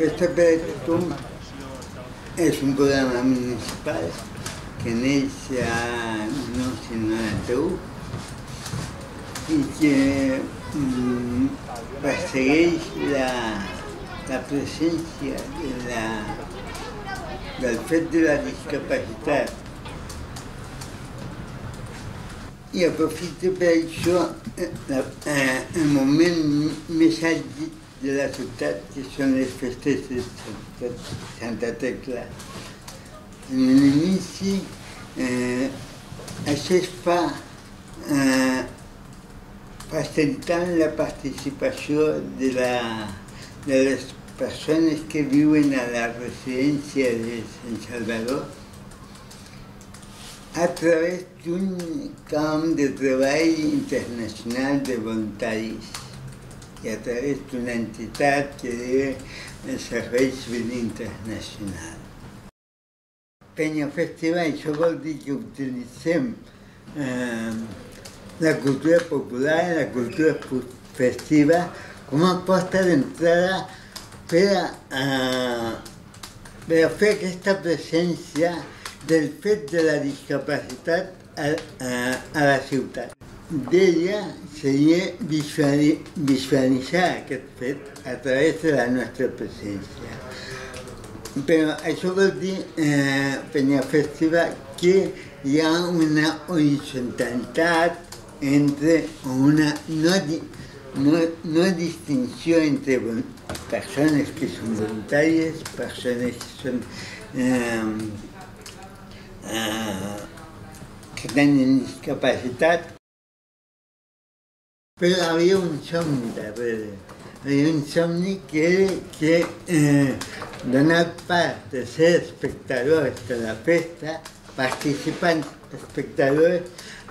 Este proyecto es un programa municipal que sino en Perú y que mm, persegueix la, la presencia de la, del fet de la discapacitat i aprofito per això eh, eh, el moment més àlgid de la ciutat, que són les festes de Santa Tecla. En l'inici, eh, això es fa eh, la participació de, la, de les persones que viuen a la residència de Sant Salvador a través d'un camp de treball internacional de voluntaris i a través d'una entitat que diu Servei Civil Internacional. Penya Festival, això vol dir que utilitzem eh, la cultura popular, la cultura festiva, com a porta d'entrada per, eh, per fer aquesta presència del fet de la discapacitat a, a, a la ciutat. D'ella seria visualitzar aquest fet a través de la nostra presència. Però això vol dir, eh, Penya Festiva, que hi ha una horizontalitat entre una no, no, no distinció entre persones que són voluntàries, persones que són eh, eh, que tenen discapacitat, però havia un somni. Havia un somni que que eh, de ser espectadors de la festa, participants espectadors,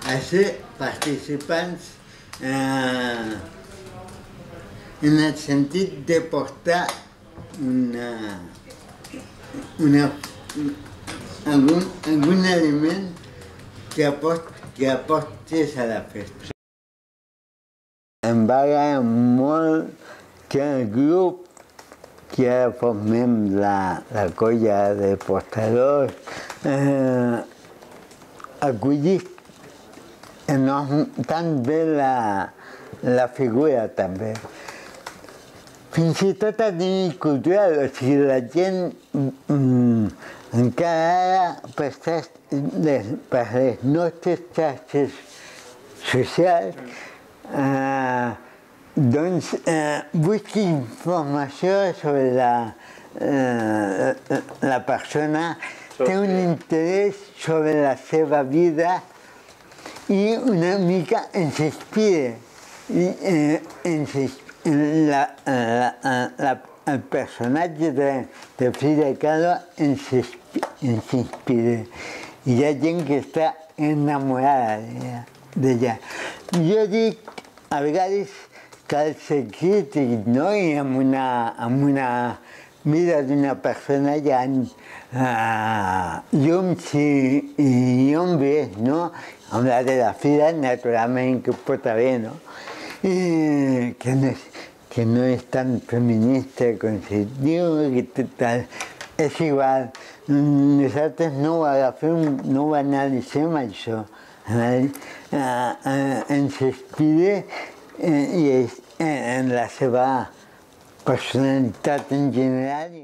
a ser participants eh, en el sentit de portar una, una, algun, algun element que, aport, que aportés a la festa. Em va agradar molt que el grup que ara formem la, la colla de portadors eh, acollís tan bé la, la figura també. Fins i tot a nivell cultural, o sigui, la gent mm, encara ara per les, per les nostres xarxes socials eh, Entonces, eh, busque información sobre la, eh, la persona, okay. tiene un interés sobre la seva vida y una mica insistir eh, en eh, la, la, el personaje de, de Frida Kahlo insistir. Y hay gente que está enamorada de ella. Yo digo a veces cal ser crític, no? I amb una, amb una mira d'una persona hi ha uh, no? Amb la de la fila, naturalment, que pot haver, no? I que no és, que no és tan feminista com se diu, que tot és igual. Nosaltres no ho agafem, no ho analitzem, això. Eh, eh, ens inspira eh, i en la seva personalitat en general.